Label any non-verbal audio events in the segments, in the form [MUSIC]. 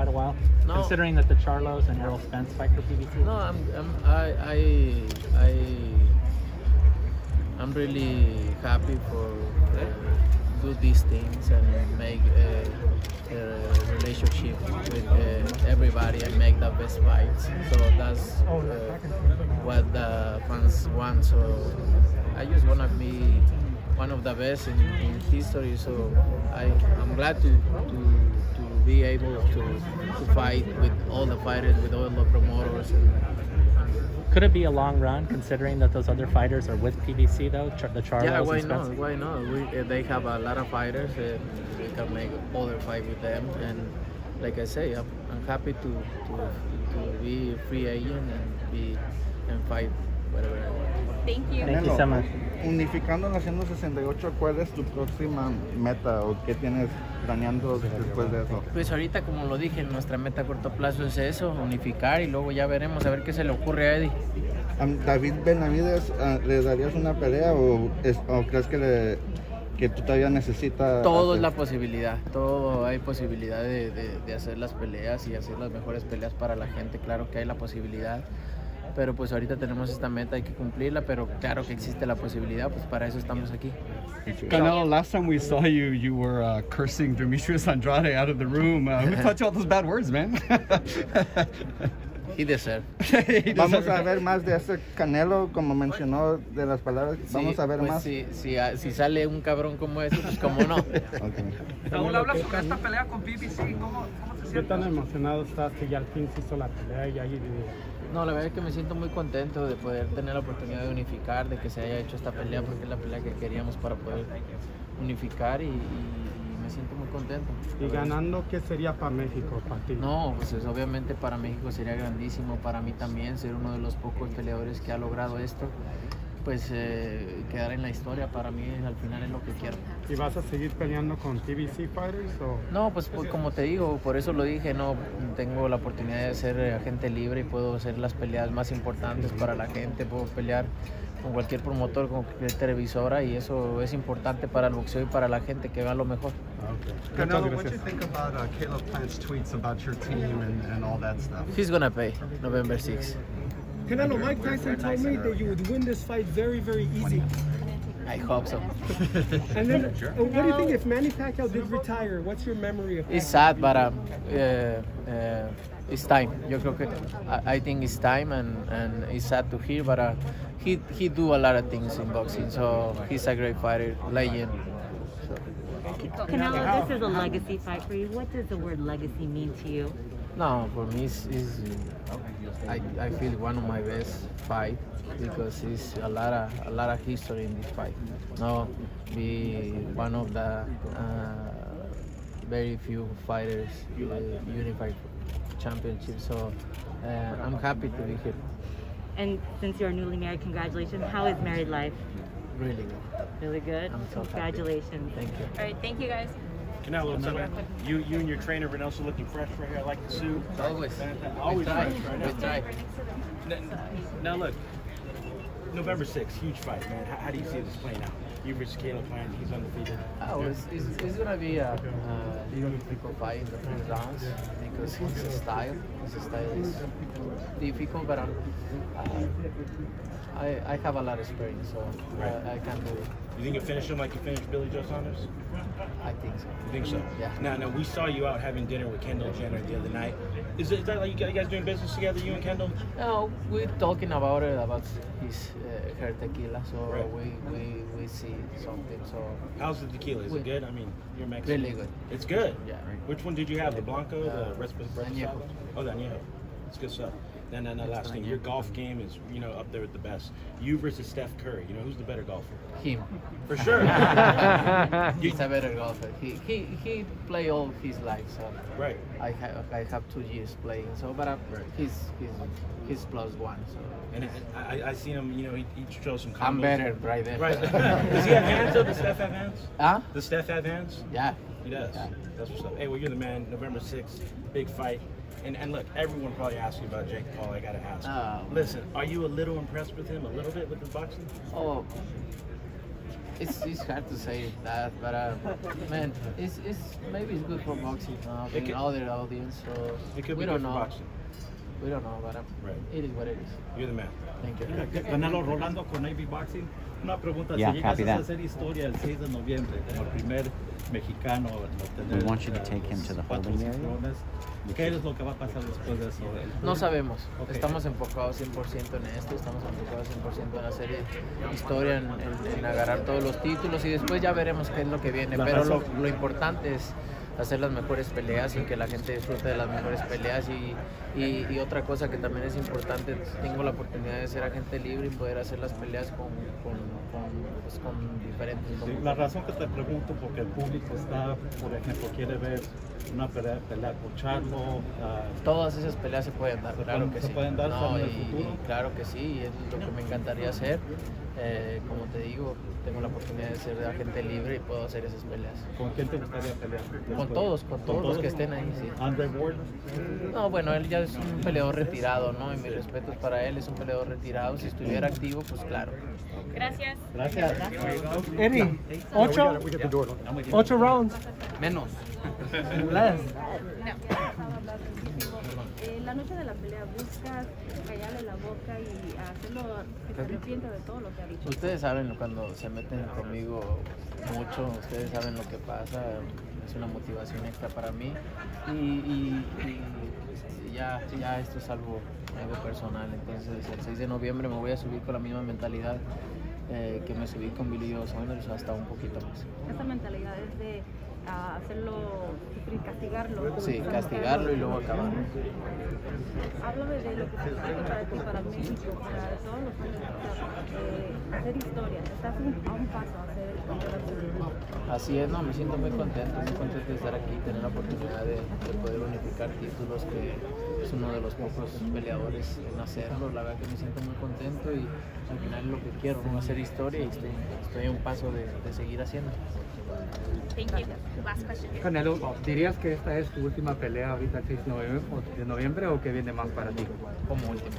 quite a while? No. Considering that the Charlos and Errol Spence fight for PBC? No, I'm, I'm I, I, I, I'm really happy for uh, do these things and make a, a relationship with uh, everybody and make the best fights. So that's uh, what the fans want. So I just wanna be one of the best in, in history. So I, I'm glad to, to, to be able to, to fight with all the fighters, with all the promoters. And, Could it be a long run considering that those other fighters are with PBC though? The Charlos yeah, why not? Why not? We, uh, they have a lot of fighters, and we can make other fight with them. And like I say, I'm, I'm happy to, to to be a free agent and be and fight whatever I want. Thank you. Thank you so much. Unificando en la 168, ¿cuál es tu próxima meta o qué tienes planeando después de eso? Pues ahorita, como lo dije, nuestra meta a corto plazo es eso, unificar y luego ya veremos a ver qué se le ocurre a Eddie. ¿A David Benavides ah, le darías una pelea o, es- o crees que, le, que tú todavía necesitas? Todo es hacer- la posibilidad, todo hay posibilidad de, de- de hacer las peleas y hacer las mejores peleas para la gente, claro que hay la posibilidad, pero pues ahorita tenemos esta meta, hay que cumplirla, pero claro que existe la posibilidad, pues para eso estamos aquí. Canelo, last time we saw you, you were uh, cursing Demetrius Andrade out of the room. Uh, who [LAUGHS] taught you all those bad words, man? He deserve. [LAUGHS] He Vamos doesn't- a ver más de ese Canelo, como mencionó de las palabras. Vamos Sí, a ver pues más. Si, si, si sale un cabrón como ese, pues como no. [LAUGHS] Ok. Raúl, habla sobre esta pelea con BBC. ¿Cómo, cómo ¿Qué tan emocionado estás que ya al fin se hizo la pelea y ahí No, la verdad es que me siento muy contento de poder tener la oportunidad de unificar, de que se haya hecho esta pelea, porque es la pelea que queríamos para poder unificar y, y- y me siento muy contento. y ganando qué sería para México, para ti? No, pues es- obviamente para México sería grandísimo, para mí también ser uno de los pocos peleadores que ha logrado esto, pues eh, quedar en la historia para mí al final es lo que quiero. ¿Y vas a seguir peleando con TBC Fighters o No, pues, pues, como te digo, por eso lo dije, no tengo la oportunidad de ser eh, agente libre y puedo hacer las peleas más importantes para la gente, puedo pelear con cualquier promotor, con cualquier televisora y eso es importante para el boxeo y para la gente que vea lo mejor. Canelo, what do you think about uh, Caleb Plant's tweets about your team and, and all that stuff? He's gonna pay November 6. Canelo, Mike Tyson told me that you would win this fight very, very easy. I hope so. [LAUGHS] And then, uh, what do you think if Manny Pacquiao did retire? What's your memory of It's sad, but um, uh, uh, it's time. Yo creo que I, I think it's time, and, and it's sad to hear, but uh, he he do a lot of things in boxing, so he's a great fighter, legend. Canelo, this is a legacy fight for you. What does the word legacy mean to you? No, for me, it's, it's I, I feel one of my best fight because it's a lot of a lot of history in this fight. No, be one of the uh, very few fighters uh, unified championship. So uh, I'm happy to be here. And since you're newly married, congratulations. How is married life? Really good. Really good. I'm so happy. Congratulations. Thank you. All right, thank you guys. Canelo, so you, you and your trainer Vanessa looking fresh right here. I like the suit. Always. Always fresh, right? We try. N- Now look, November 6th, huge fight, man. How, how do you see this playing out? You versus Caleb Plant, he's undefeated. Oh, it's, it's, it's gonna be a, little difficult fight in the first rounds because his style, his style is difficult, but I'm, uh, I, I have a lot of experience, so uh, Right. I, I can do it. You think you finish him like you finished Billy Joe Saunders? I think so. You think so? Yeah. Now, now we saw you out having dinner with Kendall Jenner the other night. Is, it, is that like you guys- doing business together, you and Kendall? No, we're talking about it about his uh, her tequila, so Right. we, we we see something. So How's the tequila? Is We- it good? I mean, you're Mexican. really good. It's good. Yeah. Which one did you have? The Blanco, Uh, the Resp-? Oh, the Añejo. It's good stuff. Then, then the last thing, your golf game is you know up there with the best. You versus Steph Curry. You know who's the better golfer? Him. For sure. [LAUGHS] he's a better golfer. He he he play all his life, so right. I have I have two years playing, so but I'm, Right. he's he's he's plus one, so And I, I, I seen him. You know, he, he shows some. I'm better right there. Right. [LAUGHS] [LAUGHS] Does he have hands? Though? Does Steph have hands? Huh? Does Steph have hands? Yeah. He does. Yeah. That's what's up. Hey, well, you're the man. November 6th, big fight. And, and look, everyone probably asks you about Jake Paul. I gotta ask. Oh. Listen, are you a little impressed with him? A little bit with his boxing? Oh, it's, it's hard to say that, but uh, man, it's, it's maybe it's good for boxing, uh, It could- other audience. So It could we be don't good for know. boxing. We don't know, but Right. it is what it is. You're the man. Thank you. Canelo Rolando con Navy Boxing. Una pregunta, Yeah, si copy llegas a hacer historia el 6 de noviembre como el primer mexicano en obtener We want you to take him to the cuatro holding area. cinturones, ¿qué es lo que va a pasar después de eso? No sabemos, Ok. estamos enfocados 100% en esto, estamos enfocados 100% en hacer historia, en, en- en agarrar todos los títulos y después ya veremos qué es lo que viene. La Pero lo, lo importante es hacer las mejores peleas y que la gente disfrute de las mejores peleas y, y- y otra cosa que también es importante, tengo la oportunidad de ser agente libre y poder hacer las peleas con, con, con, pues, con diferentes. Sí, la razón que te pregunto, porque el público está, por ejemplo, quiere ver una pelea, pelea con Charlo. ah, Todas esas peleas se pueden dar, ¿Se claro pueden- que se sí. pueden dar No, el y- futuro? claro que sí, y es lo que me encantaría hacer. Eh, como te digo, tengo la oportunidad de ser agente libre y puedo hacer esas peleas. ¿Con quién te gustaría pelear? Con todos, con todos los que estén ahí, sí. Andre Ward. No, bueno, él ya es un peleador retirado, ¿no? Y mis respetos para él, es un peleador retirado. Si estuviera activo, pues claro. Gracias. Gracias. Eddie, ocho, ocho rounds. Menos. Less. Eh, la noche de la pelea buscas callarle la boca y hacerlo que se arrepienta de todo lo que ha dicho. Ustedes saben cuando se meten conmigo mucho, ustedes saben lo que pasa, es una motivación extra para mí y, ya, ya esto es algo, algo personal, entonces el 6 de noviembre me voy a subir con la misma mentalidad eh, que me subí con Billy Joe Saunders hasta un poquito más. Esa mentalidad es de ah, hacerlo sufrir, castigarlo. Sí, castigarlo y luego acabar. Háblame de lo que significa para ti, para México, para todos los hombres, eh, hacer historia. Estás a un paso a hacer el campeonato del mundo. Así es, no, me siento muy contento, muy contento de estar aquí, tener la oportunidad de, de poder unificar títulos, que es uno de los pocos peleadores en hacerlo, la verdad que me siento muy contento y al final es lo que quiero, ¿no? hacer historia y estoy, estoy a un paso de, de seguir haciendo. Thank you. Last question. Canelo, ¿dirías que esta es tu última pelea ahorita el 6 de noviembre, o- de noviembre o que viene más para ti? Como último.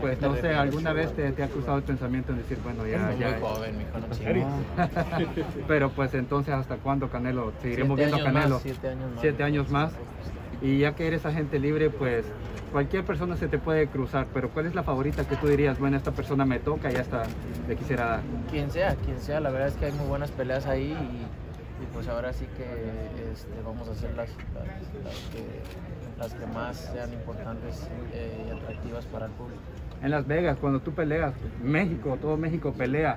Pues no sé, ¿alguna vez te, te ha cruzado el pensamiento en decir, bueno, ya, Muy ya... joven, mijo, no. [LAUGHS] [LAUGHS] Pero pues entonces, ¿hasta cuándo Canelo? Seguiremos Siete viendo Canelo. más, siete años más. Siete años más. Y ya que eres agente libre, pues cualquier persona se te puede cruzar, pero ¿cuál es la favorita que tú dirías, bueno, esta persona me toca y hasta le quisiera dar? Quien sea, quien sea, la verdad es que hay muy buenas peleas ahí y, y pues ahora sí que este, vamos a hacer las, las, las que, las que más sean importantes eh, y atractivas para el público. En Las Vegas, cuando tú peleas, México, todo México pelea,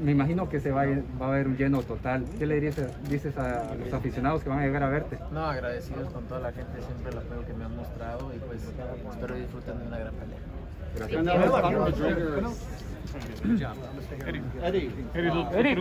me imagino que se va a, va a haber un lleno total. ¿Qué le dices, dices a los aficionados que van a llegar a verte? No, agradecidos con toda la gente, siempre el apoyo que me han mostrado y pues espero disfruten de una gran pelea. Gracias. Eddie, Eddie,